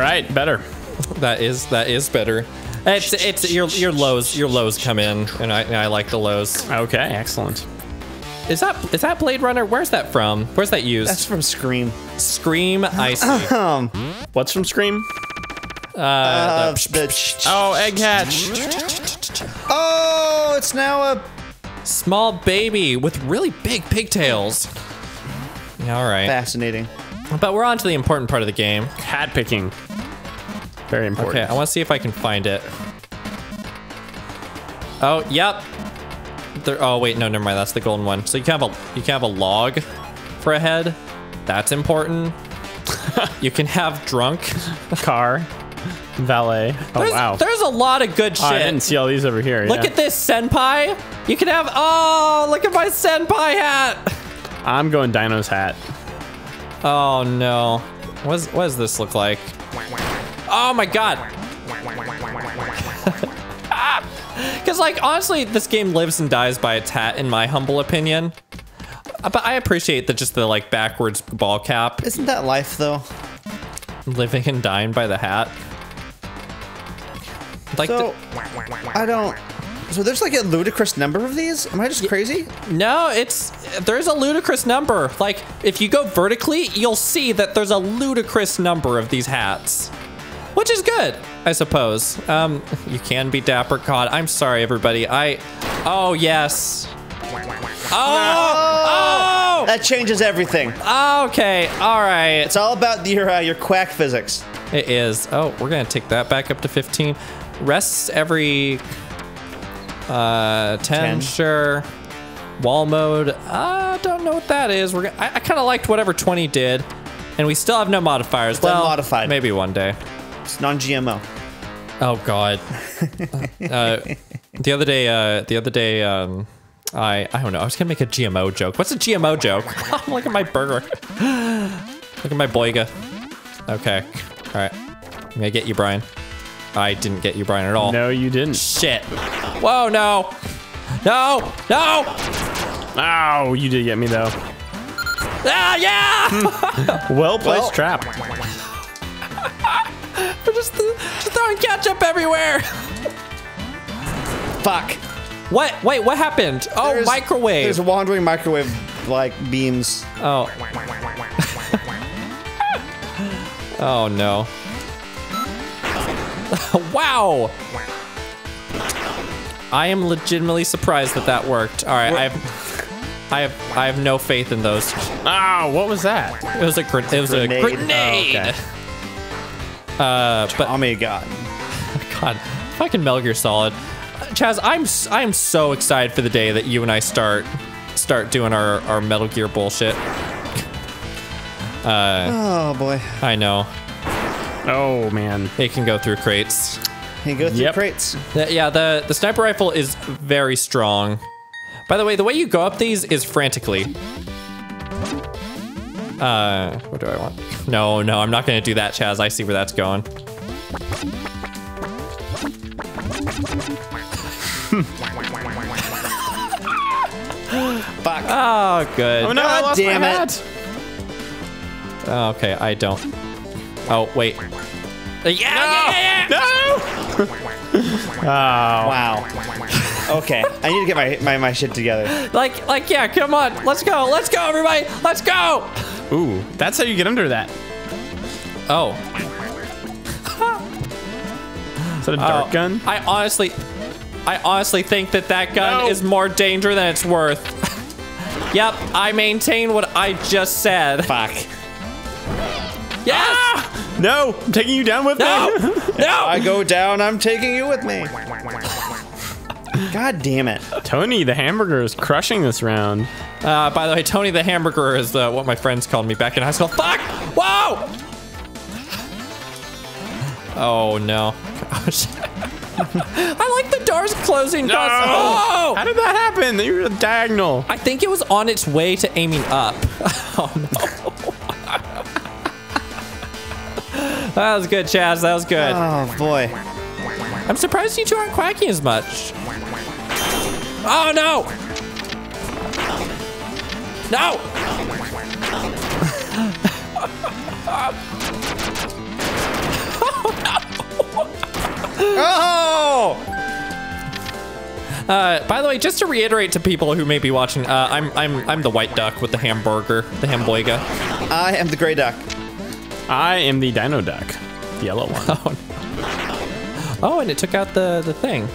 right, better. That is that is better. It's it's your your lows your lows come in, and I and I like the lows. Okay, excellent. Is that is that Blade Runner? Where's that from? Where's that used? That's from Scream. Scream Icy. Um, What's from Scream? uh, the- Oh, egg hatch. oh, it's now a Small baby with really big pigtails. All right, fascinating. but we're on to the important part of the game. Hat picking. Very important. Okay, I want to see if I can find it. Oh, yep. There, oh wait, no, never mind. That's the golden one. So you can have a you can have a log for a head. That's important. you can have drunk. Car. Valet. Oh, There's, wow. there's a lot of good shit. Oh, I didn't see all these over here. Look yeah. at this senpai. You can have. Oh, look at my senpai hat. I'm going Dino's hat. Oh no. What, is, what does this look like? Oh my god. Because, like, honestly, this game lives and dies by its hat, in my humble opinion. But I appreciate the just the like backwards ball cap, Isn't that life though? living and dying by the hat. Like, So I don't. So there's like a ludicrous number of these. Am I just crazy? no, it's there's a ludicrous number. Like, if you go vertically, you'll see that there's a ludicrous number of these hats, which is good, I suppose. Um, you can be dapper cod. I'm sorry, everybody. I, oh yes. Oh, That changes everything. oh, okay, all right. It's all about your uh, your quack physics. It is. Oh, we're gonna take that back up to 15. Rests every uh 10, 10. sure. Wall mode. I don't know what that is. We're gonna, I, I kind of liked whatever 20 did, and we still have no modifiers. well, unmodified. maybe one day. It's non-GMO. Oh God. uh, the other day, uh, the other day, um, I I don't know. I was gonna make a GMO joke. What's a GMO joke? Look at my burger. Look at my boiga. Okay. All right. I'm gonna get you, Brian. I didn't get you, Brian, at all. No, you didn't. Shit. Whoa, no. No, no. Oh, you did get me though. Ah, yeah. Well placed Well- trap. We're just, just throwing ketchup everywhere. Fuck. What? Wait, what happened? Oh, There's- microwave. There's wandering microwave like beams. Oh. oh no. wow. I am legitimately surprised that that worked. All right, I have, I have, I have no faith in those. Oh, what was that? It was a, gr- it was Grenade. a grenade. Oh, okay. Uh, but Oh my god. God, fucking Metal Gear Solid. Chaz, I'm s- I'm so excited for the day that you and I start start doing our our Metal Gear bullshit. Oh boy. I know Oh man. it can go through crates. You go through Yep. crates. The- yeah, the the sniper rifle is very strong. By the way, the way you go up these is frantically. Uh, what do I want? No, no, I'm not gonna do that, Chaz. I see where that's going. Fuck. Oh, good. Oh no, I God lost damn my it. hat. Oh, okay, I don't. Oh, wait. Uh, Yeah, yeah, yeah, yeah. No! oh. Wow. Okay. I need to get my, my my shit together. Like, like, yeah, come on. Let's go. Let's go, everybody. Let's go. Ooh, that's how you get under that. Oh. Is that a dart Oh, gun? I honestly, I honestly think that that gun No. is more danger than it's worth. yep, I maintain what I just said. Fuck. Yes. Ah! No, I'm taking you down with No. me. No. I go down, I'm taking you with me. God damn it. Tony, the hamburger is crushing this round. Uh, by the way, Tony the Hamburger is uh, what my friends called me back in high school. Fuck! Whoa! Oh no. I like the doors closing. No! Oh! How did that happen? You were diagonal. I think it was on its way to aiming up. Oh no. that was good, Chaz. That was good. Oh boy. I'm surprised you two aren't quacking as much. Oh no! No! Oh! Uh, by the way, just to reiterate to people who may be watching, uh, I'm I'm I'm the white duck with the hamburger, the hamboiga. I am the gray duck. I am the dino duck. The yellow one. Oh, and it took out the the thing.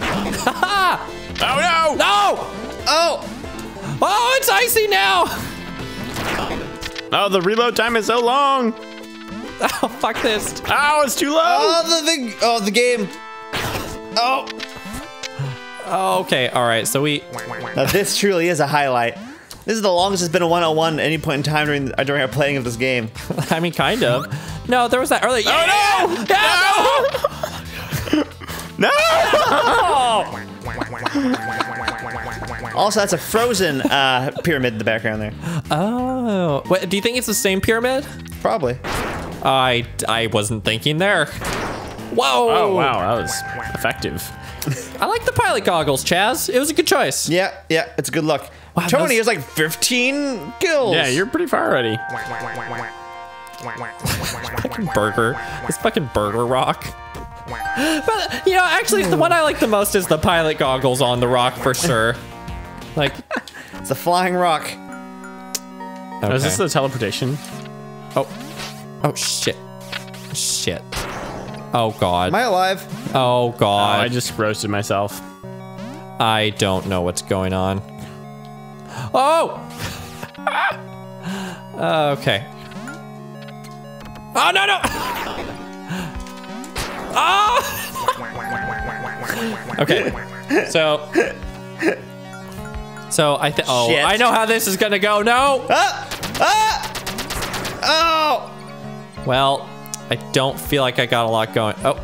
oh no! No! Oh! Oh, it's icy now! Oh, the reload time is so long. Oh, fuck this. Oh, it's too low. Oh, the thing! Oh, the game! Oh! Oh, okay, all right. So we. Now this truly is a highlight. This is the longest it's been a one-on-one at any point in time during uh, during our playing of this game. I mean, kind of. No, there was that earlier. Oh Yeah! no! Yeah, No! Also, that's a frozen uh, pyramid in the background there. Oh, what, do you think it's the same pyramid? Probably. I I wasn't thinking there. Whoa! Oh wow, that was effective. I like the pilot goggles, Chaz. It was a good choice. Yeah, yeah, it's a good look. Wow, Tony those- has like 15 kills. Yeah, you're pretty far already. fucking burger. This fucking burger rock. But you know, actually, the one I like the most is the pilot goggles on the rock for sure. Like, It's a flying rock. okay. Is this the teleportation? oh, oh shit, shit. Oh god. Am I alive? oh Oh, god. I just roasted myself. I don't know what's going on. Oh! Okay. Oh, no, no! Oh! okay. So. So I think. Oh, Shit. I know how this is gonna go. No! Ah! Ah! Oh! Well, I don't feel like I got a lot going. Oh.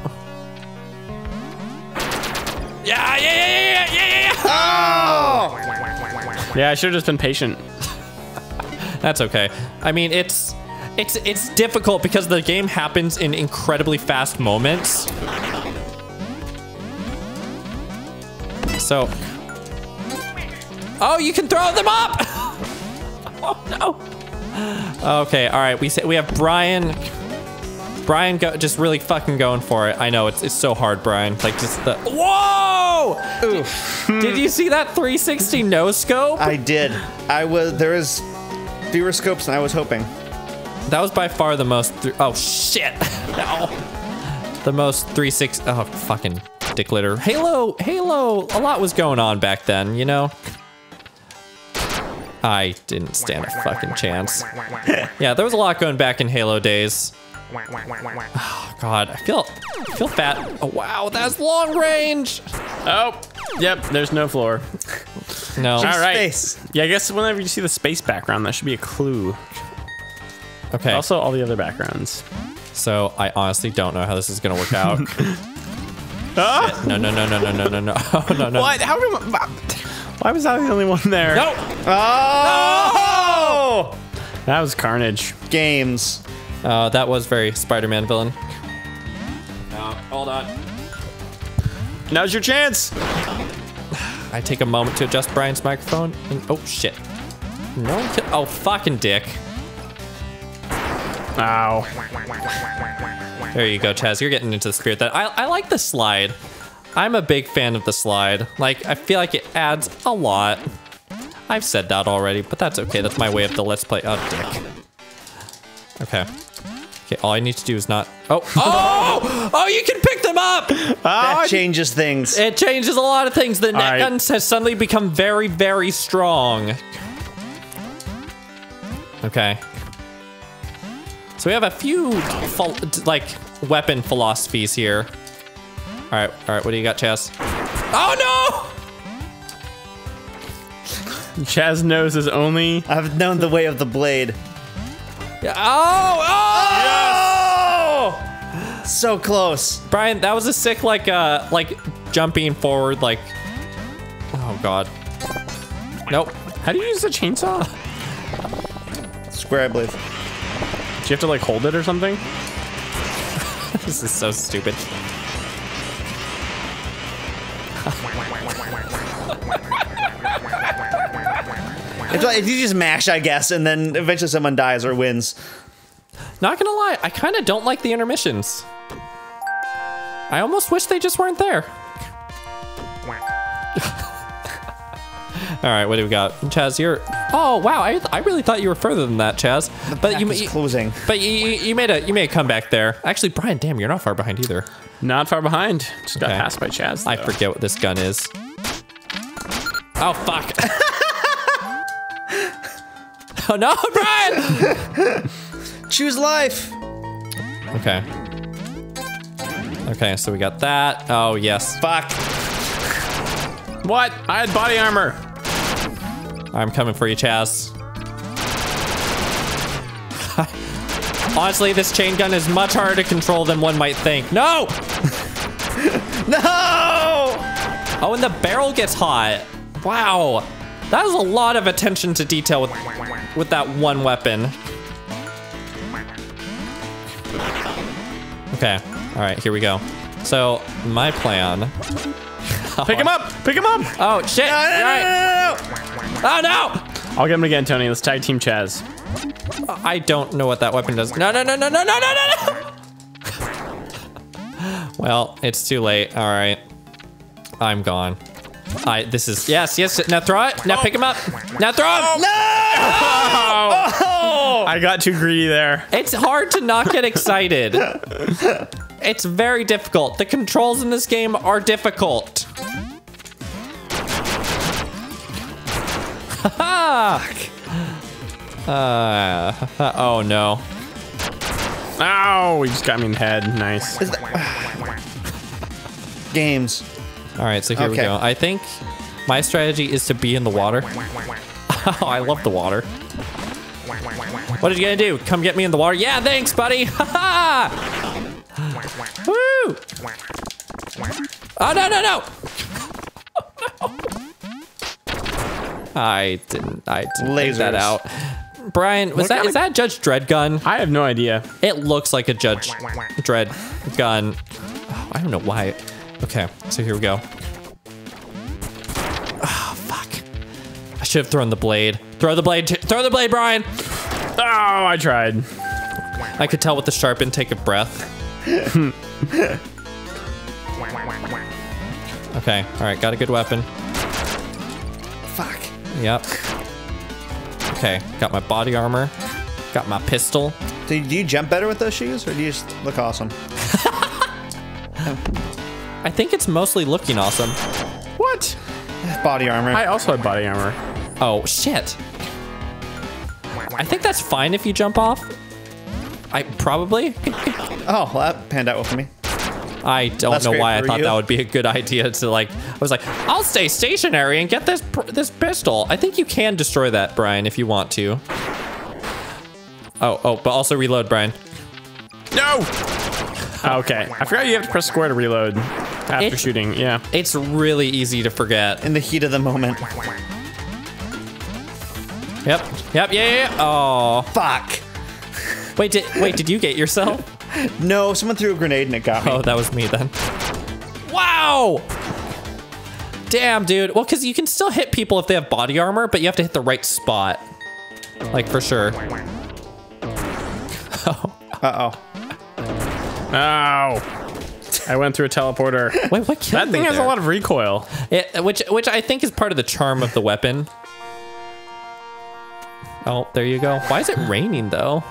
Yeah, yeah, yeah, yeah, yeah, yeah, yeah! Oh! Yeah, I should have just been patient. That's okay. I mean, it's it's it's difficult because the game happens in incredibly fast moments. So, oh, you can throw them up. oh no. Okay, all right. We say we have Brian. Brian go, just really fucking going for it. I know it's it's so hard, Brian. Like just the whoa. Oof. Did you see that 360 no scope? I did. I was. There is fewer scopes than I was hoping. That was by far the most. Th- oh shit! no. The most 360. Oh fucking dick litter. Halo, Halo. A lot was going on back then, you know. I didn't stand a fucking chance. Yeah, there was a lot going back in Halo days. Oh god, I feel, I feel fat. Oh wow, that's long range. Oh, yep, there's no floor. No. All right. Space. Yeah, I guess whenever you see the space background, that should be a clue. Okay. Also, all the other backgrounds. So I honestly don't know how this is gonna work out. No, no, no, no, no, no, no, no, oh, no, no. What? How come? Why was I the only one there? No. Oh! No! That was carnage. Games. Uh, that was very Spider-Man villain. Uh, hold on. Now's your chance. I take a moment to adjust Brian's microphone. And, oh shit. No one can. Oh fucking dick. Ow. There you go, Chaz. You're getting into the spirit. That I I like the slide. I'm a big fan of the slide. Like I feel like it adds a lot. I've said that already, but that's okay. That's my way of the let's play. Oh dick. Okay. Okay. All I need to do is not. Oh oh oh! You can pick them up. That changes things. It changes a lot of things. The net right. guns has suddenly become very, very strong. Okay. So we have a few like weapon philosophies here. All right, all right. What do you got, Chess? Oh no! Chaz knows is only. I've known the way of the blade. no! Oh, oh! So close. Brian, that was a sick like uh like jumping forward like. Oh God. Nope. How do you use the chainsaw? Square, I believe. Do you have to like hold it or something? This is so stupid. It's like, if you just mash, I guess, and then eventually someone dies or wins. Not gonna lie, I kind of don't like the intermissions. I almost wish they just weren't there. All right, what do we got? Chaz, you're. Oh wow, I, I really thought you were further than that, Chaz. But you, Pack is you closing. but you, you you made a you made a comeback there. Actually, Brian, damn, you're not far behind either. Not far behind. Just got Okay. passed by Chaz. I forget what this gun is. Oh fuck. oh no, Brian. Choose life. Okay. Okay, so we got that. Oh yes, Fuck. What? I had body armor. I'm coming for you, Chaz. Honestly, this chain gun is much harder to control than one might think. No! No! Oh, and the barrel gets hot. Wow. That was a lot of attention to detail with, with that one weapon. Okay. All right, here we go. So, my plan. Pick him up! Pick him up! Oh, shit! No, no, right. no, oh, no! I'll get him again, Tony. Let's tag team Chaz. I don't know what that weapon does. No, no, no, no, no, no, no, no! well, it's too late. All right. I'm gone. I, this is, yes, yes, now throw it, now oh. pick him up, now throw him! Oh. No! Oh. I got too greedy there. It's hard to not get excited. It's very difficult. The controls in this game are difficult. uh, oh no. Ow! He just got me in the head. Nice. Games. All right, so here we go. I think my strategy is to be in the water. oh, I love the water. What are you gonna do? Come get me in the water? Yeah, thanks, buddy. Woo! Oh no no no! I didn't. I didn't take that out. Brian, was What that kind that Judge Dredd gun? I have no idea. It looks like a Judge Dredd gun. Oh, I don't know why. Okay, so here we go. Oh, fuck. I should have thrown the blade. Throw the blade. t- throw the blade, Brian. Oh, I tried. I could tell with the sharpen, take a breath. Okay, all right, got a good weapon. Fuck. Yep. Okay, got my body armor. Got my pistol. Do you, do you jump better with those shoes, or do you just look awesome? I think it's mostly looking awesome. What? Body armor. I also had body armor. Oh, shit. I think that's fine if you jump off. I probably. Oh, well, that panned out well for me. I don't That's know why I thought you. that would be a good idea to like. I was like, I'll stay stationary and get this pr- this pistol. I think you can destroy that, Brian, if you want to. Oh, oh, but also reload, Brian. No! Okay. I forgot you have to press square to reload after It's- shooting. Yeah. It's really easy to forget. In the heat of the moment. Yep, yep, yeah, yeah. yeah. Oh, Fuck. wait, did wait, did you get yourself? No, someone threw a grenade and it got me. Oh, that was me then. Wow. Damn, dude. Well, because you can still hit people if they have body armor, but you have to hit the right spot. Like, for sure. Oh. Uh-oh. Ow. I went through a teleporter. Wait, what killed That thing me has a lot of recoil. It, which, which I think is part of the charm of the weapon. Oh, there you go. Why is it raining, though?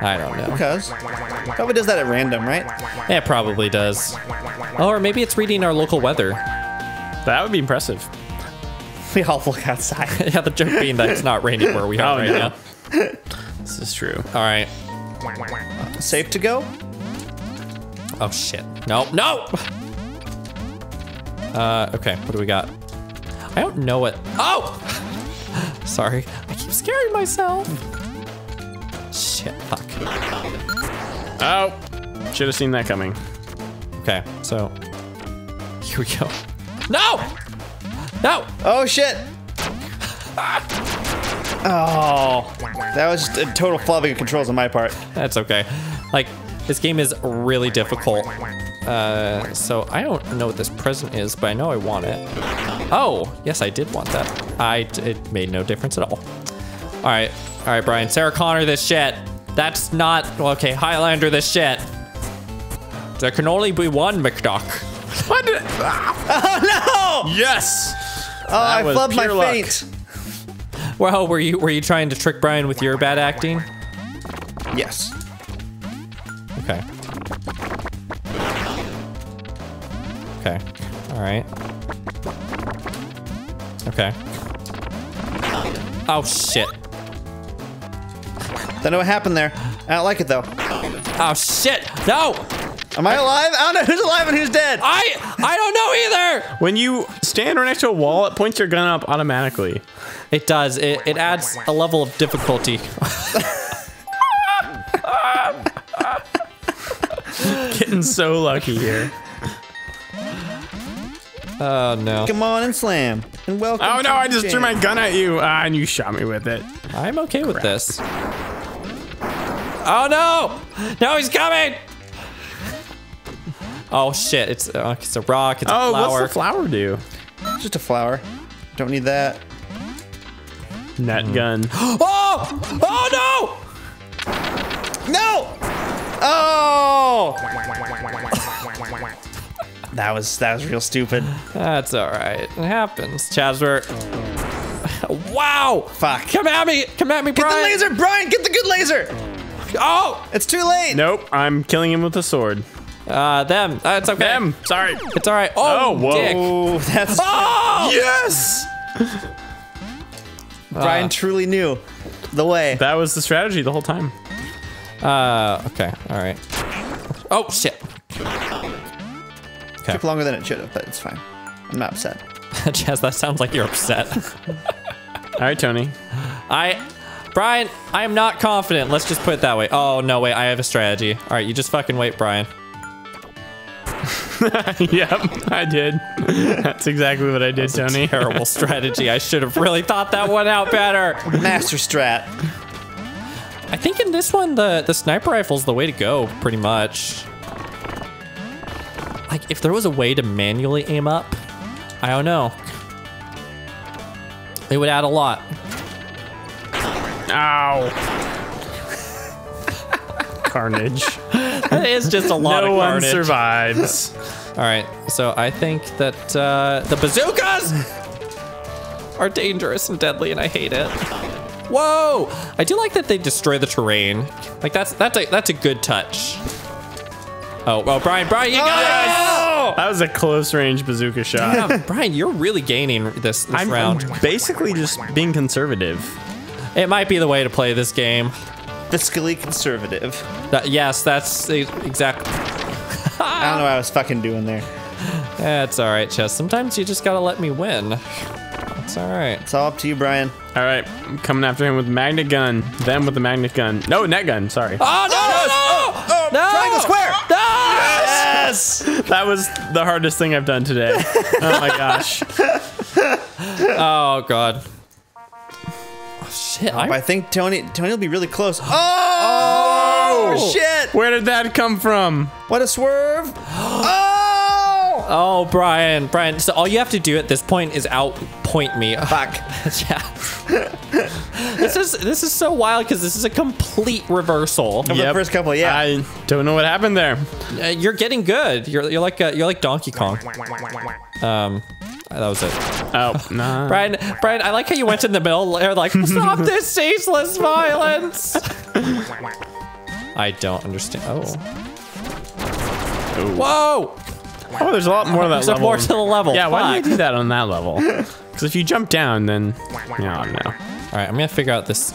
I don't know. Because probably does that at random, right? It probably does. Oh, or maybe it's reading our local weather. That would be impressive. We all look outside. yeah, the joke being that it's not raining where we are Oh, right no. now. This is true. All right. Safe to go? Oh shit. No, no! Uh, okay, what do we got? I don't know what. Oh! Sorry. I keep scaring myself. Shit, fuck. Oh. Should have seen that coming. Okay, so. Here we go. No! No! Oh shit! Oh, that was just a total flubbing of controls on my part. That's okay. Like, this game is really difficult. Uh, so I don't know what this present is, but I know I want it. Oh, yes, I did want that. I, it made no difference at all. All right, all right, Brian. Sarah Connor this shit. That's not, okay, Highlander this shit. There can only be one McDuck. What? Did, Oh no! yes. Oh, I was flubbed my luck. feint. Well, were you were you trying to trick Brian with your bad acting? Yes. Okay. Okay. All right. Okay. Oh shit. Don't know what happened there. I don't like it though. Oh shit. No. Am I alive? I don't know who's alive and who's dead. I I don't know either. When you stand right next to a wall, it points your gun up automatically. It does. It it adds a level of difficulty. Getting so lucky here. Oh no. Come on and slam. And welcome. Oh no, I the just threw my gun at you. Ah, and you shot me with it. I'm okay with this. Oh no! No, he's coming! Oh shit! It's uh, it's a rock. It's a Oh, flower. what's the flower do? Just a flower. Don't need that. Net gun. oh! Oh No! No! Oh! That was that was real stupid. That's all right. It happens. Chazwer. Wow! Fuck. Come at me! Come at me, Brian! Get the laser, Brian! Get the good laser! Oh! It's too late. Nope, I'm killing him with a sword. Uh, them. Uh, it's okay. Them. Sorry. It's all right. Oh, Oh, whoa. dick. Oh, that's Oh! Yes. Brian truly knew the way. That was the strategy the whole time. Uh, okay. All right. Oh shit. Okay. Took longer than it should have, but it's fine. I'm not upset. Chaz, that sounds like you're upset. All right, Tony. I, Brian, I am not confident. Let's just put it that way. Oh, no, wait, I have a strategy. All right, you just fucking wait, Brian. yep, I did. That's exactly what I did, Tony. Terrible strategy. I should have really thought that one out better. Master strat. I think in this one, the, the sniper rifle's the way to go, pretty much. Like, if there was a way to manually aim up, I don't know. It would add a lot. Ow. Carnage. It is just a lot no of one carnage. survives. All right, so I think that uh, the bazookas are dangerous and deadly, and I hate it. Whoa! I do like that they destroy the terrain. Like that's that's a that's a good touch. Oh, well, Brian, Brian, you got That was a close range bazooka shot. Yeah, Brian, you're really gaining this this I'm, round. I'm basically just being conservative. It might be the way to play this game. Fiscally conservative. That, yes, that's exactly. I don't know what I was fucking doing there. That's all right, Chess. Sometimes you just gotta let me win. It's all right. It's all up to you, Brian. All right, I'm coming after him with magnet gun. Them with the magnet gun. No, net gun. Sorry. Oh no! no, oh, no! Oh, oh, no! triangle square! No! Yes! That was the hardest thing I've done today. Oh my gosh. Oh god. Shit! I, I think Tony Tony will be really close. Oh, Oh! shit! Where did that come from? What a swerve! Oh! oh Brian, Brian. So all you have to do at this point is outpoint me. Fuck. yeah. this is this is so wild because this is a complete reversal. Over the first couple, yeah. I don't know what happened there. Uh, you're getting good. You're you're like uh you're like Donkey Kong. Um, that was it. Oh, no. Brian, Brian, I like how you went in the middle there, like, stop this ceaseless violence. I don't understand. Oh. Whoa! Oh, there's a lot more of that There's level. more to the level. Yeah, why Fuck. do you do that on that level? Because if you jump down, then yeah, I don't. All right, I'm gonna figure out this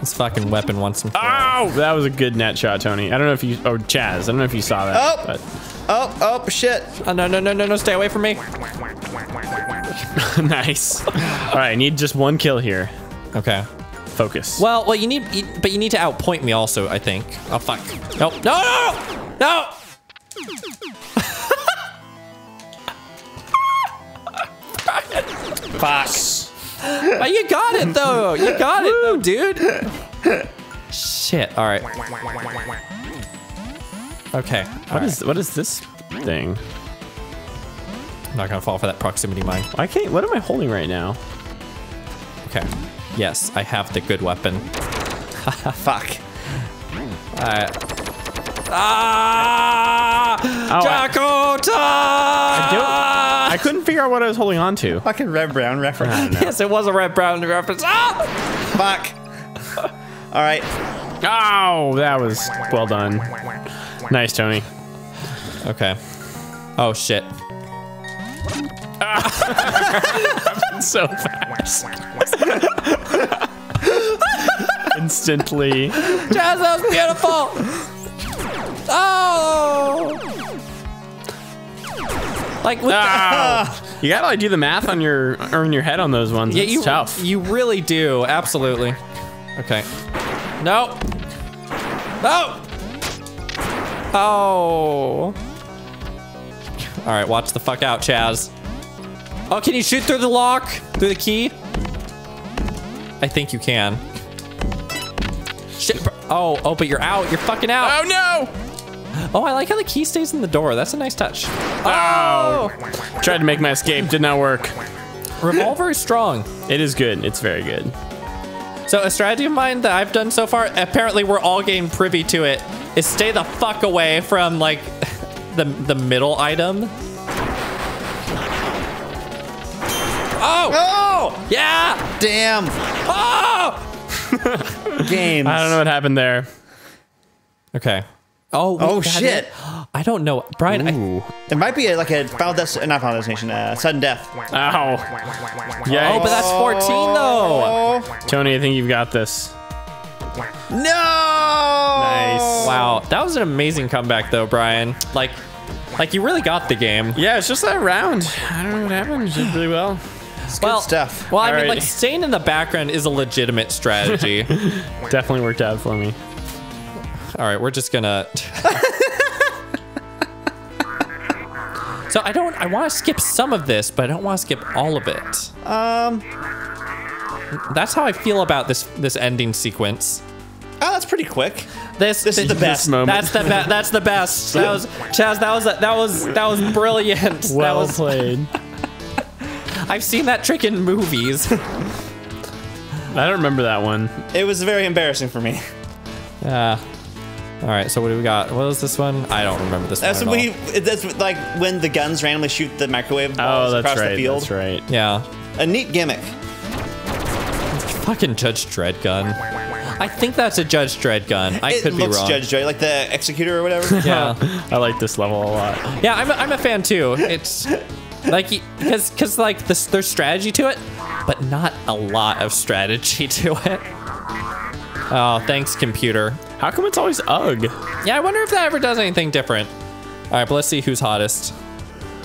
this fucking weapon once and for all. Oh, that was a good net shot, Tony. I don't know if you, oh, Chaz, I don't know if you saw that. Oh. but Oh, oh, shit. Oh, no, no, no, no, no! Stay away from me. nice. All right, I need just one kill here. Okay. Focus. Well, well, you need, you- but you need to outpoint me also. I think. Oh fuck. No, no, no, no! Fuck. Oh, you got it though. You got it though, dude. Shit. All right. Okay. What is what is this thing? I'm not gonna fall for that proximity mine. I can't? What am I holding right now? Okay. Yes, I have the good weapon. Fuck. Uh, Ah! Oh, I- I couldn't figure out what I was holding on to. Fucking red brown reference. Yes, it was a red brown reference. Ah! Fuck. All right. Oh, that was well done. Nice, Tony. Okay. Oh shit. So fast. Instantly. Jazz, that was beautiful. Oh. Like with the, Oh. you gotta like do the math on your or in your head on those ones. yeah, it's you tough. you really do. Absolutely. Okay. No. No. Oh. All right, watch the fuck out, Chaz. Oh, can you shoot through the lock? Through the key? I think you can. Shit. Oh, oh, but you're out. You're fucking out. oh no! Oh, I like how the key stays in the door. That's a nice touch. Oh. oh. Tried to make my escape, did not work. Revolver is strong. It is good. It's very good. So a strategy of mine that I've done so far, apparently we're all getting privy to it, is stay the fuck away from like the the middle item. Oh! Oh, Yeah! damn. Oh! Games. I don't know what happened there. Okay. Oh, wait, Oh, shit. is- I don't know. Brian, I, It might be a, like a final destination, not final destination, uh, sudden death. Ow. Yeah. oh, but that's 14 though. Oh, Tony, I think you've got this. no! Nice. Wow, that was an amazing comeback though, Brian. Like, like you really got the game. Yeah, it's just that round. I don't know what happened. You did really well. It's well, stuff. Well, I mean, Alrighty. like staying in the background is a legitimate strategy. Definitely worked out for me. All right, we're just gonna. so I don't. I want to skip some of this, but I don't want to skip all of it. Um, That's how I feel about this this ending sequence. Oh, that's pretty quick. This This is the best. moment. That's the best. That's the best. That was Chaz. That was that was that was brilliant. that Well was. played. I've seen that trick in movies. I don't remember that one. It was very embarrassing for me. Yeah. All right. So what do we got? What was this one? I don't remember this That's one. when at all. we. That's like when the guns randomly shoot the microwave Oh, balls that's across right. the field. That's right. Yeah. A neat gimmick. Fucking Judge Dredd gun. I think that's a Judge Dredd gun. I it could be looks wrong. Judge Joy, like the executor or whatever. Yeah. I like this level a lot. Yeah, I'm a, I'm a fan too. It's like because because like this there's strategy to it, but not a lot of strategy to it. Oh, thanks, computer. How come it's always UG? Yeah, I wonder if that ever does anything different. All right, but let's see who's hottest.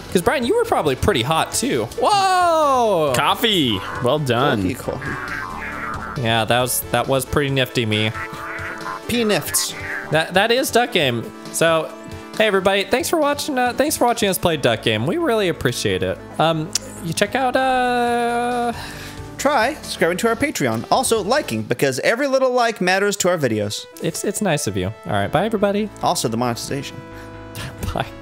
Because Brian, you were probably pretty hot too. Whoa! Coffee. Well done. Cool. Yeah, that was that was pretty nifty, me. P nifts. That that is Duck Game. So, hey everybody, thanks for watching. Uh, thanks for watching us play Duck Game. We really appreciate it. Um, you check out uh. Try subscribing to our Patreon. Also liking because every little like matters to our videos. It's it's nice of you. All right, bye everybody. Also the monetization. Bye.